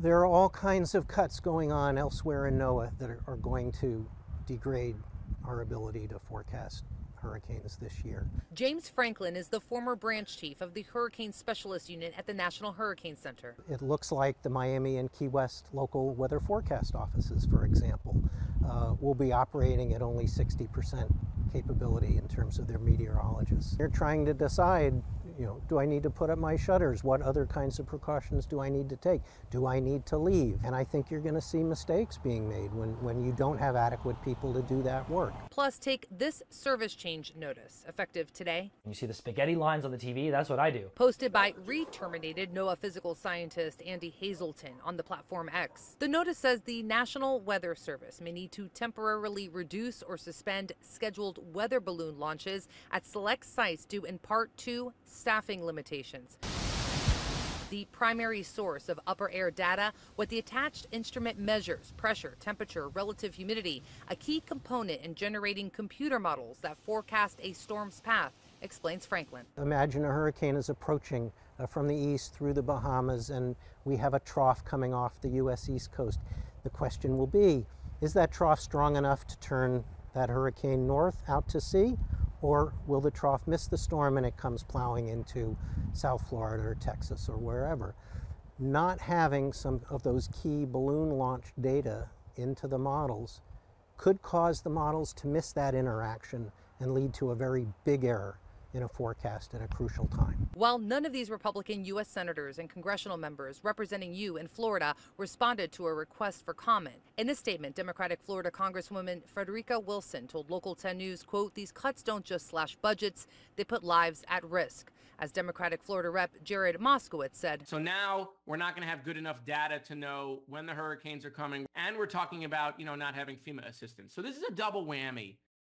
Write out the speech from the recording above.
There are all kinds of cuts going on elsewhere in NOAA that are, going to degrade our ability to forecast hurricanes this year. James Franklin is the former branch chief of the Hurricane Specialist Unit at the National Hurricane Center. It looks like the Miami and Key West local weather forecast offices, for example, uh, will be operating at only 60% capability in terms of their meteorologists. They're trying to decide you know, do I need to put up my shutters? What other kinds of precautions do I need to take? Do I need to leave? And I think you're going to see mistakes being made when, when you don't have adequate people to do that work. Plus, take this service change notice, effective today. You see the spaghetti lines on the TV? That's what I do. Posted by re-terminated NOAA physical scientist Andy Hazelton on the platform X. The notice says the National Weather Service may need to temporarily reduce or suspend scheduled weather balloon launches at select sites due in part to staffing limitations. The primary source of upper air data, what the attached instrument measures pressure, temperature, relative humidity, a key component in generating computer models that forecast a storm's path, explains Franklin. Imagine a hurricane is approaching uh, from the east through the Bahamas and we have a trough coming off the U.S. East Coast. The question will be is that trough strong enough to turn that hurricane north out to sea? Or will the trough miss the storm and it comes plowing into South Florida or Texas or wherever? Not having some of those key balloon launch data into the models could cause the models to miss that interaction and lead to a very big error in a forecast at a crucial time. While none of these Republican U.S. senators and congressional members representing you in Florida responded to a request for comment, in a statement, Democratic Florida Congresswoman Frederica Wilson told Local 10 News, quote, these cuts don't just slash budgets, they put lives at risk. As Democratic Florida Rep Jared Moskowitz said. So now we're not going to have good enough data to know when the hurricanes are coming. And we're talking about, you know, not having FEMA assistance. So this is a double whammy